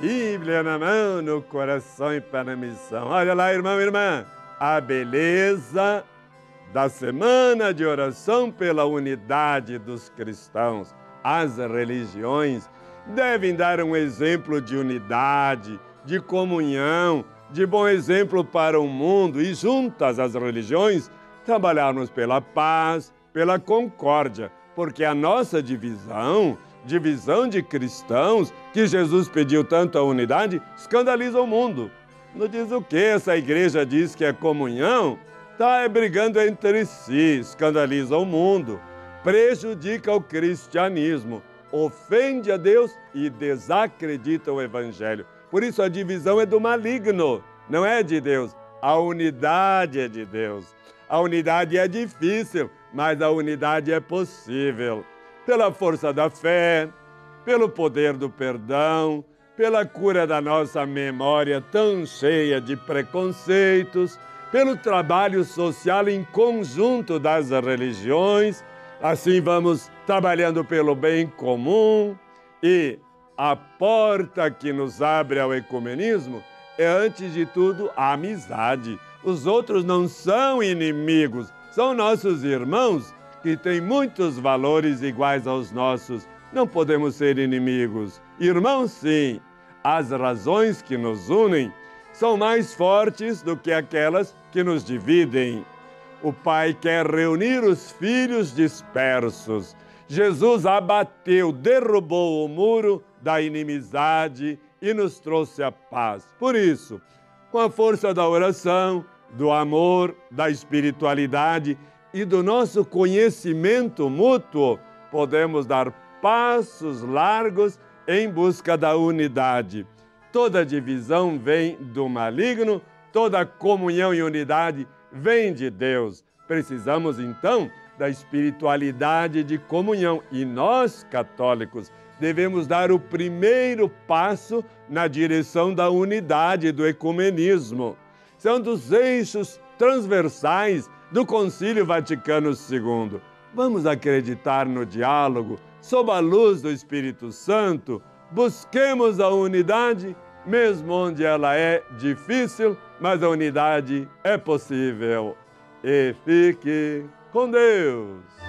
Bíblia na mão, no coração e para a missão. Olha lá, irmão e irmã, a beleza da semana de oração pela unidade dos cristãos. As religiões devem dar um exemplo de unidade, de comunhão, de bom exemplo para o mundo e juntas as religiões trabalharmos pela paz, pela concórdia, porque a nossa divisão, divisão de cristãos, que Jesus pediu tanto a unidade, escandaliza o mundo. Não diz o que essa igreja diz que é comunhão? Está brigando entre si, escandaliza o mundo, prejudica o cristianismo, ofende a Deus e desacredita o evangelho. Por isso a divisão é do maligno, não é de Deus. A unidade é de Deus. A unidade é difícil, mas a unidade é possível. Pela força da fé, pelo poder do perdão, pela cura da nossa memória tão cheia de preconceitos, pelo trabalho social em conjunto das religiões. Assim vamos trabalhando pelo bem comum e a porta que nos abre ao ecumenismo é, antes de tudo, a amizade. Os outros não são inimigos, são nossos irmãos que têm muitos valores iguais aos nossos. Não podemos ser inimigos. Irmãos, sim. As razões que nos unem são mais fortes do que aquelas que nos dividem. O Pai quer reunir os filhos dispersos. Jesus abateu, derrubou o muro da inimizade e nos trouxe a paz. Por isso, com a força da oração, do amor, da espiritualidade e do nosso conhecimento mútuo, podemos dar passos largos em busca da unidade. Toda divisão vem do maligno, toda comunhão e unidade vem de Deus. Precisamos então da espiritualidade de comunhão e nós, católicos, devemos dar o primeiro passo na direção da unidade do ecumenismo. São dos eixos transversais do Concílio Vaticano II. Vamos acreditar no diálogo, sob a luz do Espírito Santo, busquemos a unidade, mesmo onde ela é difícil, mas a unidade é possível. E fique com Deus.